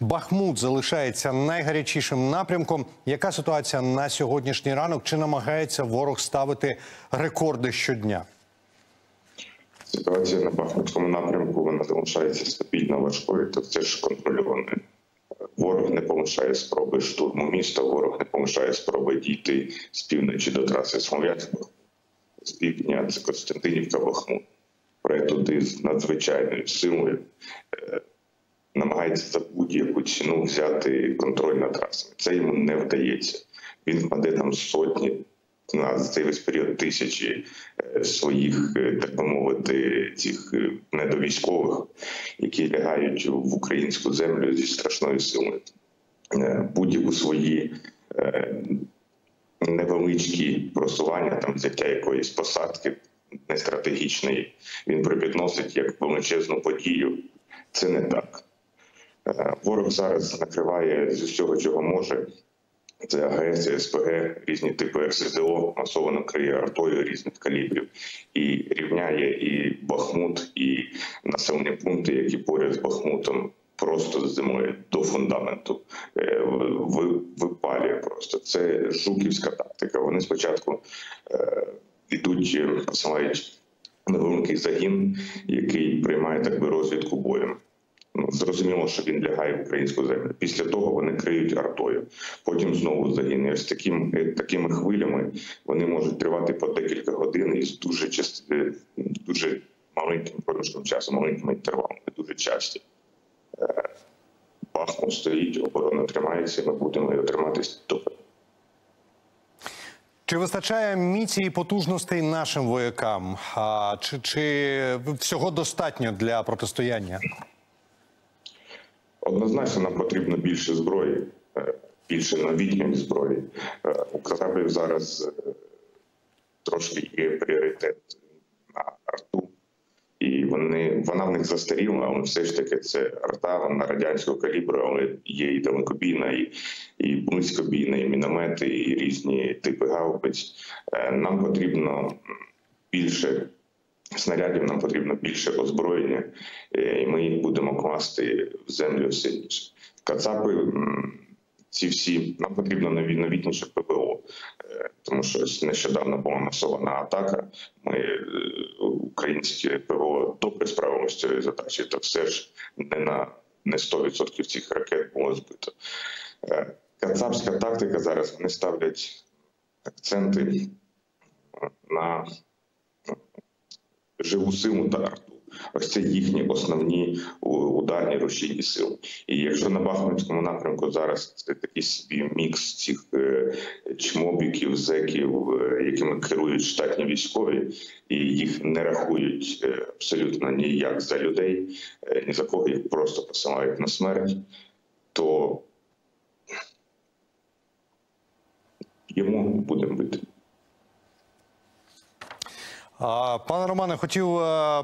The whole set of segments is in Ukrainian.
Бахмут залишається найгарячішим напрямком. Яка ситуація на сьогоднішній ранок? Чи намагається ворог ставити рекорди щодня? Ситуація на Бахмутському напрямку вона залишається стабільно важкою, то це ж контрольованою. Ворог не полишає спроби штурму міста, ворог не полишає спроби дійти з півночі до траси Смолянська, з півдня це Костянтинівка, Бахмут. Проект туди з надзвичайною силою е, намагається за будь-яку ціну взяти контроль над трасами. Це йому не вдається. Він впаде там сотні на цей весь період тисячі е, своїх, е, так би мовити, цих е, недовійськових, які лягають в українську землю зі страшною силою. Будь-яку свої невеличкі просування, там взяття якоїсь посадки нестратегічної, він припідносить як величезну подію. Це не так. Е, Ворог зараз накриває з усього, чого може. Це АГС, СПГ, різні типи РСЗО, масово криє артою різних калібрів і рівняє і Бахмут, і населені пункти, які поряд з Бахмутом. Просто зимою до фундаменту Е, випалює просто. Це жуківська тактика. Вони спочатку йдуть, е, посилають невеликий загін, який приймає так би розвідку боєм. Ну, зрозуміло, що він лягає в українську землю. Після того вони криють артою. Потім знову загін. І Ось таким, е, такими хвилями вони можуть тривати по декілька годин із дуже част... е, дуже маленьким проміжком часу, маленькими інтервалами, дуже часті. Е, Бахмут стоїть, оборона тримається, ми будемо його триматись до Чи вистачає міці і потужностей нашим воякам? А, чи, чи всього достатньо для протистояння? Однозначно нам потрібно більше зброї, е, більше новітньої зброї. Е, У Катабів зараз е, трошки є пріоритет на арту, і вони вона в них застаріла, але все ж таки це арта вона радянського калібру, але є і далекобійна, і, і близькобійна, і міномети, і різні типи гаубиць. Нам потрібно більше снарядів, нам потрібно більше озброєння, е, і ми їх будемо класти в землю сильніше. Кацапи. Ці всі нам потрібно новітніше ППО, е, тому що нещодавно була масована атака. Ми е, українське ПВО добре справилося з цією задачею, то все ж не на не 100% цих ракет було збито. Кацапська тактика зараз вони ставлять акценти на живу силу та арту. Ось це їхні основні ударні рушійні сили. І якщо на Бахмутському напрямку зараз це такий собі мікс цих е, чмобіків, зеків, е, якими керують штатні військові, і їх не рахують е, абсолютно ніяк за людей, ні за кого їх просто посилають на смерть, то йому будемо бити. Пане Романе, хотів е,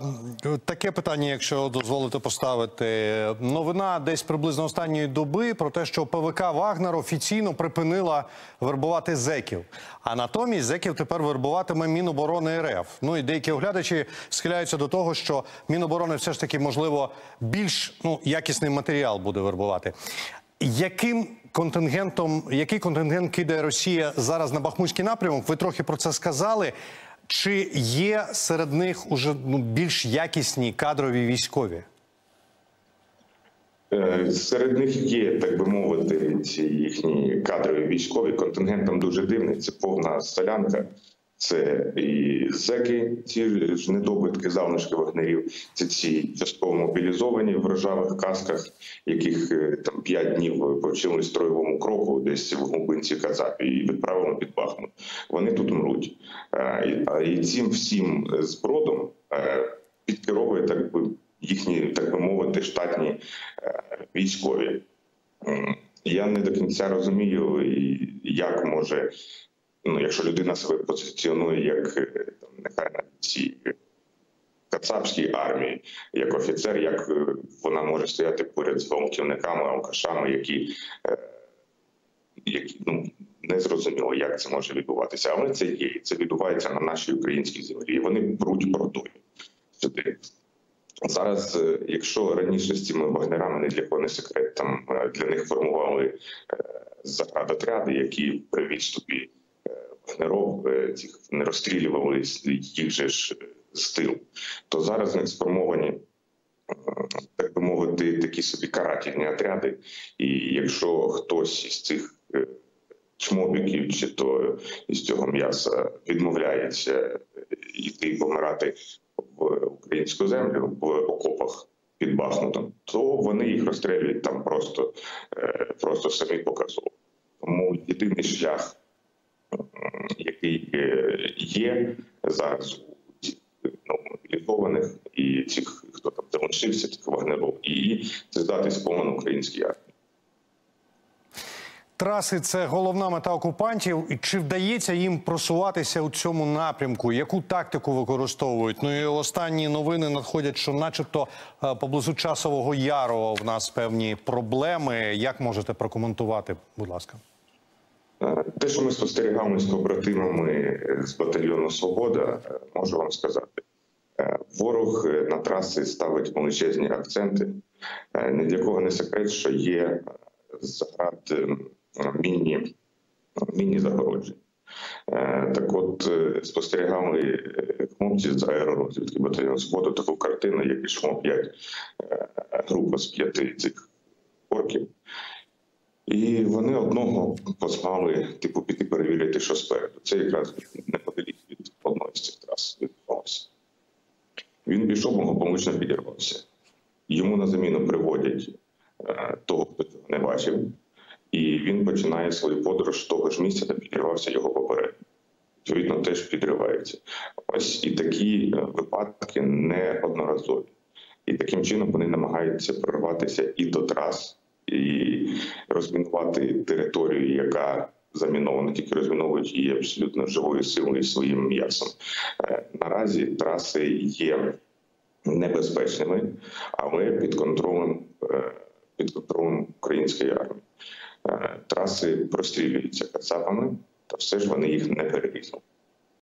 таке питання, якщо дозволите поставити. Новина десь приблизно останньої доби про те, що ПВК Вагнер офіційно припинила вербувати зеків. А натомість зеків тепер вербуватиме Міноборони РФ. Ну і деякі оглядачі схиляються до того, що Міноборони все ж таки можливо більш ну якісний матеріал буде вербувати. Яким контингентом, який контингент кидає Росія зараз на Бахмутський напрямок? Ви трохи про це сказали. Чи є серед них уже ну, більш якісні кадрові військові? Е, Серед них є, так би мовити, ці їхні кадрові військові. Контингент дуже дивний. Це повна солянка. Це і зеки, ці ж недобитки, залишки вагнерів. Це ці частково мобілізовані в рожавих касках, яких е, там п'ять днів повчили строєвому кроку, десь в глибинці Казапі, і відправили під Бахмут. Вони тут мруть. Е, А і цим всім збродом е, підкеровує так би їхні, так би мовити, штатні військові. Я не до кінця розумію, як може, ну якщо людина себе позиціонує як е, там, нехай на цій кацапській армії, як офіцер, як е, вона може стояти поряд з гвалтівниками, алкашами, які, е, які ну не зрозуміло, як це може відбуватися, але це є. Це відбувається на нашій українській землі. І вони беруть продою сюди. Зараз, е, якщо раніше з цими вагнерами не для кого не секрет, там е, для них формували е, заградотряди, які при відступі е, вагнеров е, цих не розстрілювали їх же ж е, з тил, то зараз них сформовані. е, Так би мовити, такі собі карательні отряди, і якщо хтось із цих е, чмобіків чи то із цього м'яса відмовляється е, йти помирати в українську землю в окопах під Бахмутом, то вони їх розстрілюють там просто, е, просто самі показово. Тому єдиний шлях, який е, є зараз у ну, мобілізованих і цих, хто там залишився, цих вагнеров, і це здати сповнен українській армії. Траси це головна мета окупантів. І чи вдається їм просуватися у цьому напрямку? Яку тактику використовують? Ну і останні новини надходять, що, начебто, е, поблизу часового яру в нас певні проблеми. Як можете прокоментувати? Будь ласка. Те, що ми спостерігали з побратимами з батальйону Свобода, е, можу вам сказати. Е, Ворог е, на траси ставить величезні акценти. Ні для кого не секрет, що є заград міні, міні загороджень. Так от спостерігали хлопці з аеророзвідки батальйону Свобода таку картину, як йшло п'ять група з п'яти цих орків. І вони одного послали, типу, піти перевірити, що спереду. Це якраз неподалік від одної з цих трас відбувалося. Він пішов, благополучно підірвався. Йому на заміну приводять е, того, хто цього не бачив, і він починає свою подорож з того ж місця, де підірвався його попередньо. Відповідно, теж підривається. Ось і такі е, випадки неодноразові. І таким чином вони намагаються прорватися і до трас, і розмінувати територію, яка замінована, тільки розміновують її абсолютно живою силою своїм м'ясом. Е, Наразі траси є небезпечними, але під контролем, е, під контролем української армії. Е, Траси прострілюються кацапами, та все ж вони їх не перерізали.